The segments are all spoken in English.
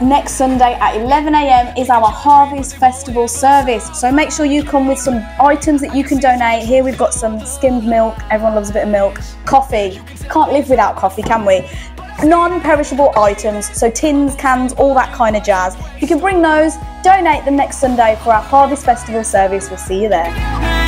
next Sunday at 11am is our Harvest Festival service. So make sure you come with some items that you can donate. Here we've got some skimmed milk, everyone loves a bit of milk, coffee, can't live without coffee, can we? Non-perishable items, so tins, cans, all that kind of jazz. You can bring those, donate them next Sunday for our Harvest Festival service. We'll see you there.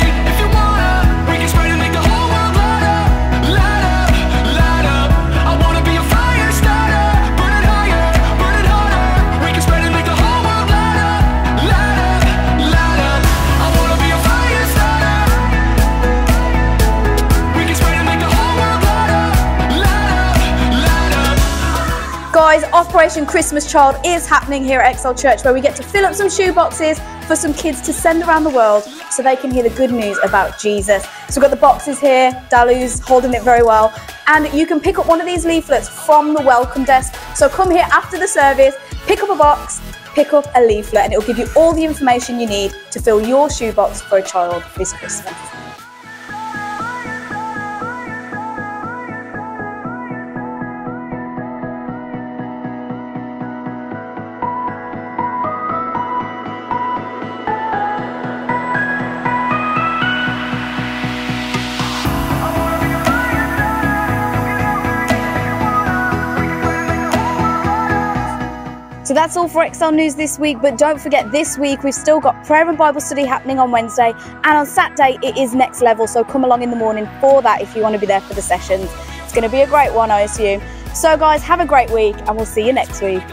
Guys, Operation Christmas Child is happening here at Excel Church where we get to fill up some shoe boxes for some kids to send around the world so they can hear the good news about Jesus. So we've got the boxes here, Dalu's holding it very well, and you can pick up one of these leaflets from the welcome desk. So come here after the service, pick up a box, pick up a leaflet, and it'll give you all the information you need to fill your shoebox for a child this Christmas. So that's all for Excel News this week, but don't forget this week we've still got prayer and Bible study happening on Wednesday, and on Saturday it is next level, so come along in the morning for that if you want to be there for the sessions. It's going to be a great one, I assume. So, guys, have a great week, and we'll see you next week.